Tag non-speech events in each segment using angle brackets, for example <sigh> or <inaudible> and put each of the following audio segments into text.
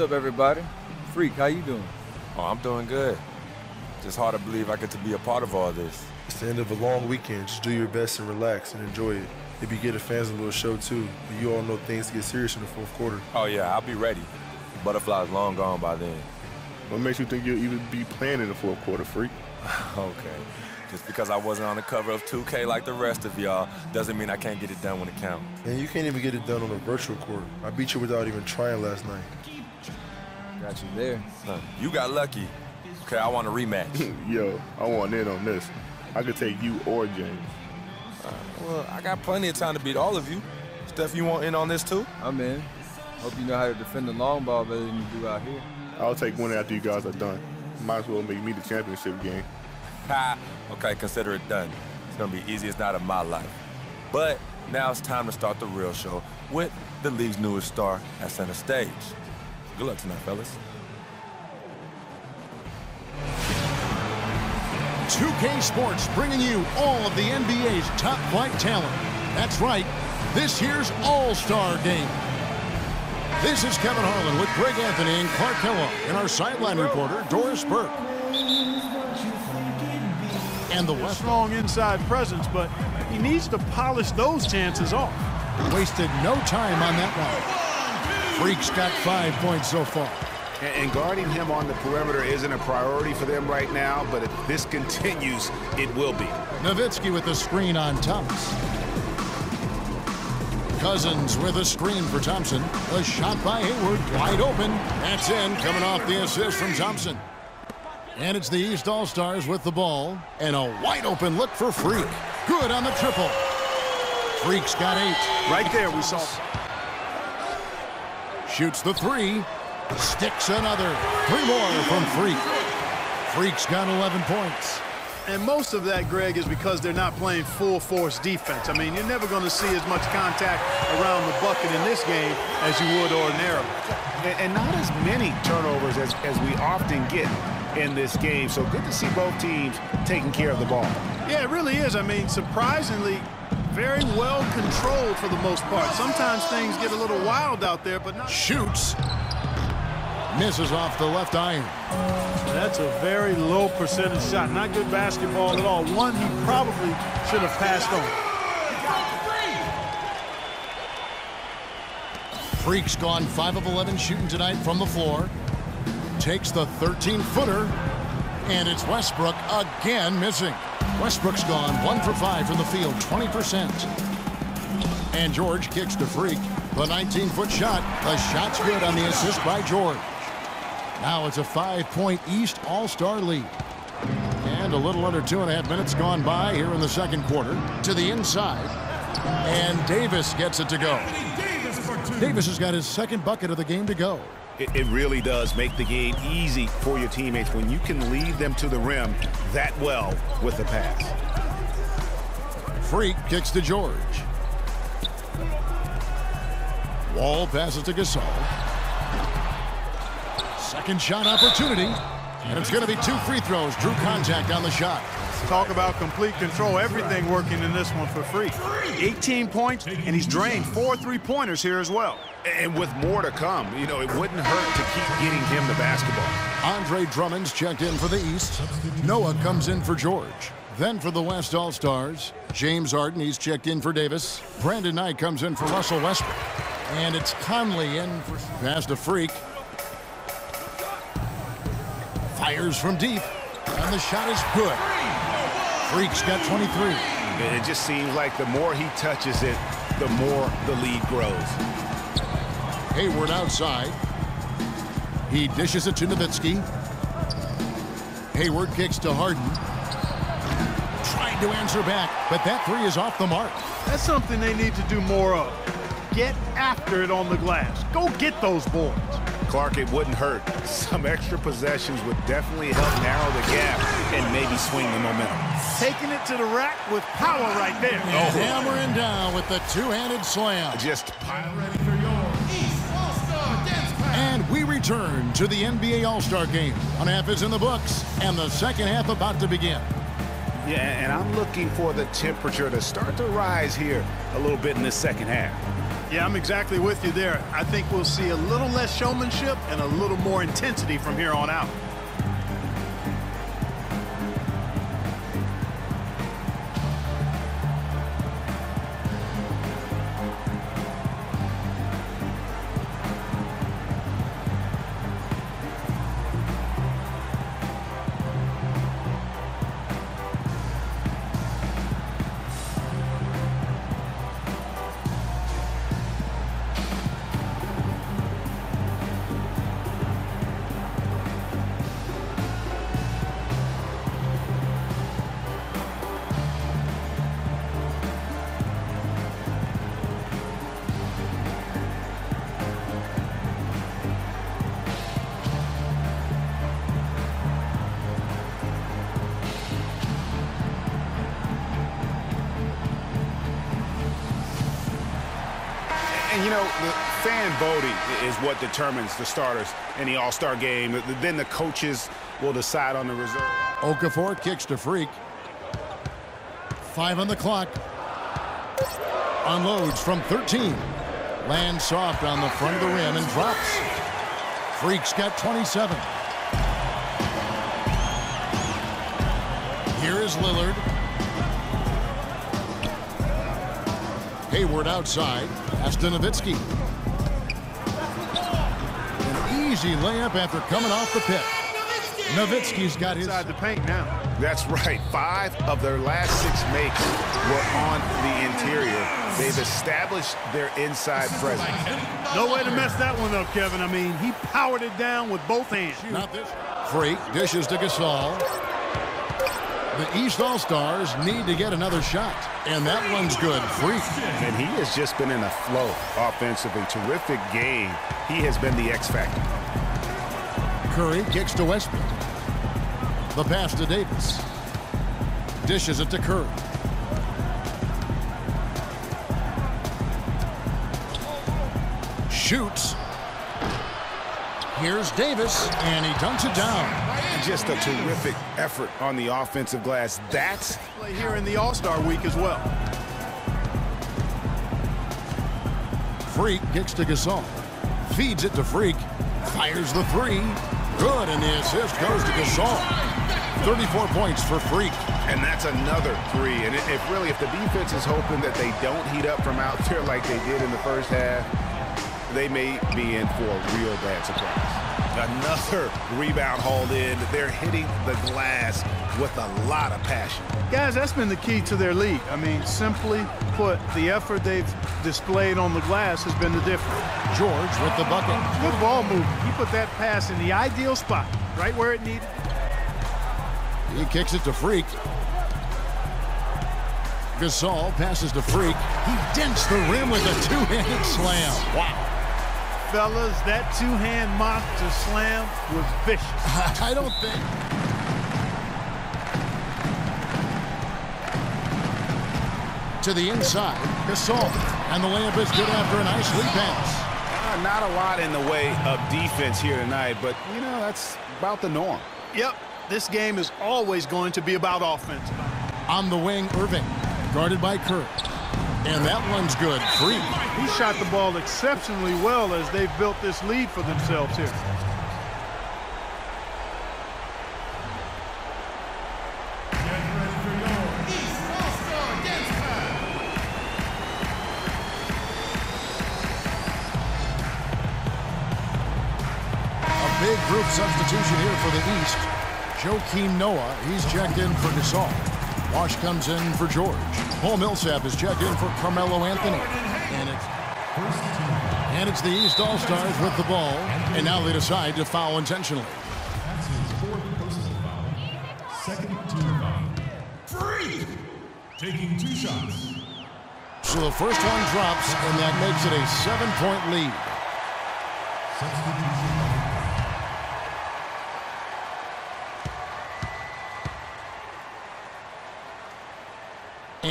What's up, everybody? Freak, how you doing? Oh, I'm doing good. Just hard to believe I get to be a part of all this. It's the end of a long weekend. Just do your best and relax and enjoy it. Maybe get the fans a little show too. But you all know things get serious in the fourth quarter. Oh yeah, I'll be ready. Butterfly's long gone by then. What makes you think you'll even be playing in the fourth quarter, freak? <laughs> okay. Just because I wasn't on the cover of 2K like the rest of y'all doesn't mean I can't get it done when it counts. And you can't even get it done on a virtual court. I beat you without even trying last night. Got you there. Huh. You got lucky. Okay, I want a rematch. <laughs> Yo, I want in on this. I could take you or James. Uh, well, I got plenty of time to beat all of you. Steph, you want in on this too? I'm in. Hope you know how to defend the long ball better than you do out here. I'll take one after you guys are done. Might as well make me the championship game. Ha! okay, consider it done. It's gonna be easiest night of my life. But now it's time to start the real show with the league's newest star at center stage. Good luck tonight, fellas. 2K Sports bringing you all of the NBA's top flight talent. That's right, this year's All-Star Game. This is Kevin Harlan with Greg Anthony and Clark Kellogg and our sideline reporter, Doris Burke. And the West strong inside presence, but he needs to polish those chances off. Wasted no time on that one. Freak's got five points so far. And guarding him on the perimeter isn't a priority for them right now, but if this <laughs> continues, it will be. Nowitzki with the screen on Thomas. Cousins with a screen for Thompson. A shot by Hayward, wide open. That's in, coming off the assist from Thompson. And it's the East All-Stars with the ball. And a wide open look for Freak. Good on the triple. Freak's got eight. Right there, we saw. Shoots the three. Sticks another. Three more from Freak. Freak's got 11 points. And most of that, Greg, is because they're not playing full force defense. I mean, you're never going to see as much contact around the bucket in this game as you would ordinarily. And not as many turnovers as, as we often get in this game. So good to see both teams taking care of the ball. Yeah, it really is. I mean, surprisingly, very well controlled for the most part. Sometimes things get a little wild out there, but not. Shoots. Misses off the left iron. That's a very low percentage shot. Not good basketball at all. One he probably should have passed on. Freak's gone 5 of 11 shooting tonight from the floor. Takes the 13-footer. And it's Westbrook again missing. Westbrook's gone 1 for 5 from the field, 20%. And George kicks to Freak. The 19-foot shot. The shot's good on the assist by George. Now it's a five-point East All-Star lead. And a little under two and a half minutes gone by here in the second quarter. To the inside. And Davis gets it to go. Davis has got his second bucket of the game to go. It, it, really does make the game easy for your teammates when you can lead them to the rim that well with the pass. Freak kicks to George. Wall passes to Gasol. Second shot opportunity. And it's going to be two free throws. Drew contact on the shot. Talk about complete control. Everything working in this one for free. 18 points, and he's drained four three-pointers here as well. And with more to come, you know, it wouldn't hurt to keep getting him the basketball. Andre Drummond's checked in for the East. Noah comes in for George. Then for the West All-Stars, James Harden, he's checked in for Davis. Brandon Knight comes in for Russell Westbrook. And it's Conley in for pass to Freak. Fires from deep. And the shot is good. Freak's got 23. It just seems like the more he touches it, the more the lead grows. Hayward outside. He dishes it to Nowitzki. Hayward kicks to Harden. Trying to answer back, but that three is off the mark. That's something they need to do more of. Get after it on the glass. Go get those boards. Clark, it wouldn't hurt. Some extra possessions would definitely help narrow the gap and maybe swing the momentum. Taking it to the rack with power right there. And oh. hammering down with the two-handed slam. Just pile ready for your East Alstock. And we return to the NBA All-Star Game. One half is in the books, and the second half about to begin. Yeah, and I'm looking for the temperature to start to rise here a little bit in the second half. Yeah, I'm exactly with you there. I think we'll see a little less showmanship and a little more intensity from here on out. You know, the fan voting is what determines the starters in the All-Star game. Then the coaches will decide on the reserve. Okafor kicks to Freak. Five on the clock. Unloads from 13. Lands soft on the front of the rim and drops. Freak's got 27. Here is Lillard. Hayward outside. Pass to Nowitzki. An easy layup after coming off the pit. Nowitzki's got his. Inside the paint now. That's right. Five of their last six makes were on the interior. They've established their inside presence. No way to mess that one up, Kevin. I mean, he powered it down with both hands. Not this. Freak dishes to Gasol. The East All-Stars need to get another shot. And that one's good. Freak. And he has just been in a flow offensively. Terrific game. He has been the X factor. Curry kicks to Westbrook. The pass to Davis. Dishes it to Curry. Shoots. Here's Davis, and he dunks it down. Just a terrific effort on the offensive glass. That's Play here in the All-Star week as well. Freak kicks to Gasol. Feeds it to Freak. Fires the three. Good, and the assist goes to Gasol. 34 points for Freak. and that's another three. And if really, if the defense is hoping that they don't heat up from out there like they did in the first half, they may be in for a real bad surprise. Another rebound hauled in. They're hitting the glass with a lot of passion. Guys, that's been the key to their lead. I mean, simply put, the effort they've displayed on the glass has been the difference. George with the bucket. Good ball movement. He put that pass in the ideal spot, right where it needed. He kicks it to Freak. Gasol passes to Freak. He dents the rim with a two-handed slam. Wow. Fellas, that two-hand monster slam was vicious. <laughs> I don't think. To the inside, Gasol. And the layup is good after a nice lead pass. Uh, not a lot in the way of defense here tonight, but, you know, that's about the norm. Yep, this game is always going to be about offense. On the wing, Irving. Guarded by Kerr. And that one's good. Free. He shot the ball exceptionally well as they've built this lead for themselves here. A big group substitution here for the East. Joakim Noah, he's checked in for Gasol. Wash comes in for George. Paul Millsap is checked in for Carmelo Anthony. And it's, and it's the East All-Stars with the ball. And now they decide to foul intentionally. That's his fourth personal foul. Second team foul. Free! Taking two shots. So the first one drops, and that makes it a seven-point lead.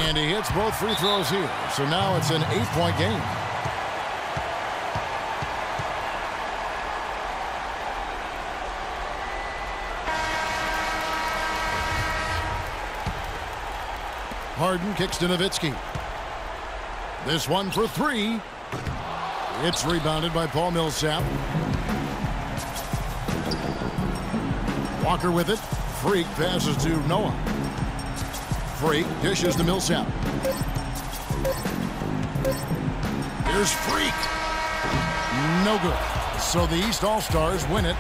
And he hits both free throws here. So now it's an eight-point game. Harden kicks to Nowitzki. This one for three. It's rebounded by Paul Millsap. Walker with it. Freak passes to Noah. Freak dishes to Millsap. Here's Freak. No good. So the East All-Stars win it.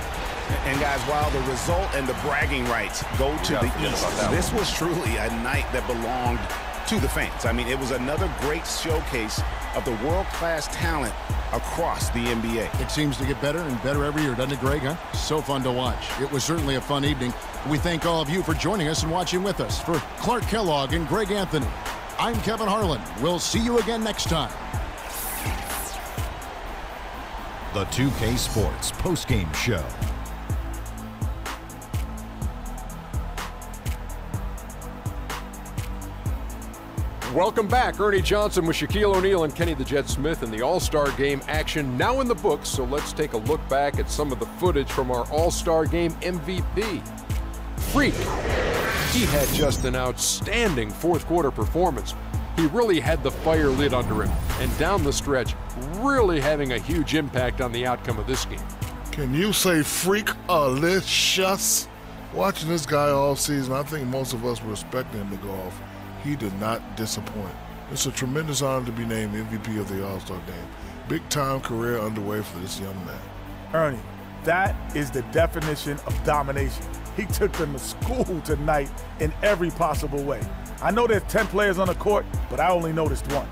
And guys, while the result and the bragging rights go to Yeah, the East, about that this was truly a night that belonged to the fans. I mean, it was another great showcase of the world-class talent across the NBA. It seems to get better and better every year, doesn't it, Greg? Huh? So fun to watch. It was certainly a fun evening. We thank all of you for joining us and watching with us. For Clark Kellogg and Greg Anthony, I'm Kevin Harlan. We'll see you again next time. The 2K Sports postgame show. Welcome back. Ernie Johnson with Shaquille O'Neal and Kenny the Jet Smith in the All Star Game action now in the books. So let's take a look back at some of the footage from our All Star Game MVP. Freak. He had just an outstanding fourth quarter performance. He really had the fire lit under him, and down the stretch, really having a huge impact on the outcome of this game. Can you say freak alicious? Watching this guy all season, I think most of us were expecting him to go off. He did not disappoint. It's a tremendous honor to be named MVP of the All Star game. Big time career underway for this young man. Ernie, that is the definition of domination. He took them to school tonight in every possible way. I know there's 10 players on the court, but I only noticed one.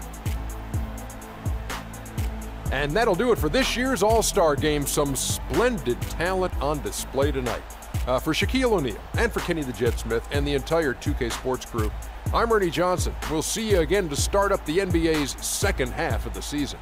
And that'll do it for this year's All Star Game. Some splendid talent on display tonight. Uh, for Shaquille O'Neal and for Kenny the Jet Smith and the entire 2K Sports crew, I'm Ernie Johnson. We'll see you again to start up the NBA's second half of the season.